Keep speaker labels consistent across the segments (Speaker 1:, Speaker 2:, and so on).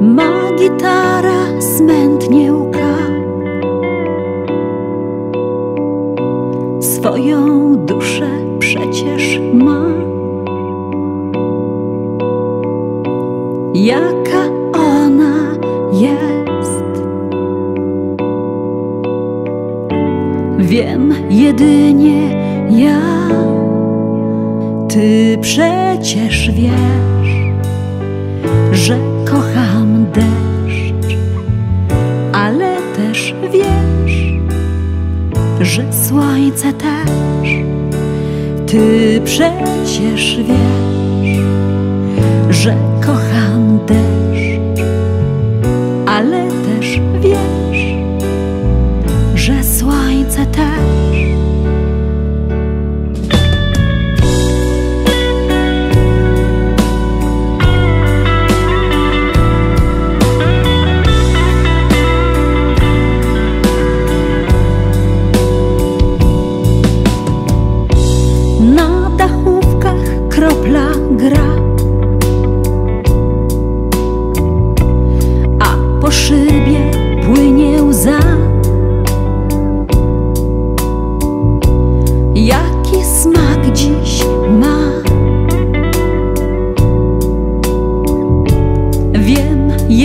Speaker 1: Ma gitara smętnie łka. Swoją duszę przecież ma. Jaka ona jest? Wiem jedynie ja. Ty przecież wiesz że kocham deszcz, ale też wiesz, że słońce też. Ty przecież wiesz, że kocham deszcz, ale też wiesz, że słońce też.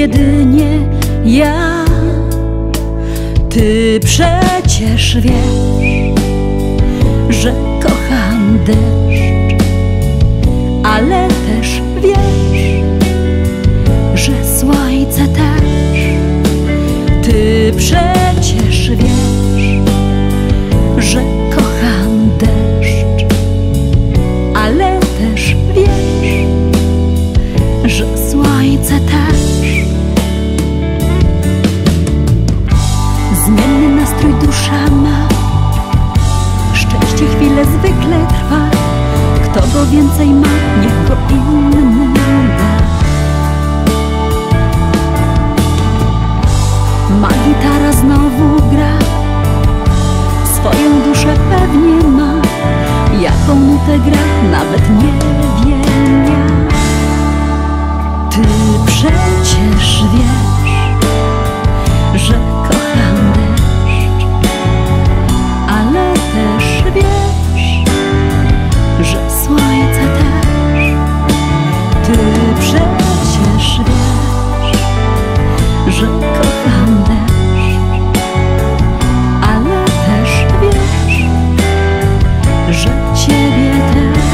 Speaker 1: Jedynie ja Ty przecież wiesz że kocham deszcz, ale też wiesz, że słońce też. Ty przecież Chwilę zwykle trwa. Kto go więcej ma, niech go innym da Ma gitara znowu gra. Swoją duszę pewnie ma. Jaką nutę gra, nawet nie że kocham deszcz Ale też wiesz, że ciebie też.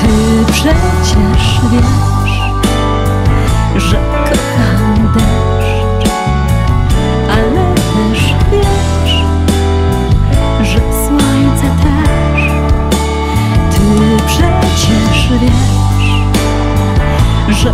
Speaker 1: Ty przecież wiesz, że kocham deszcz Ale też wiesz, że słońce też. Ty przecież wiesz, że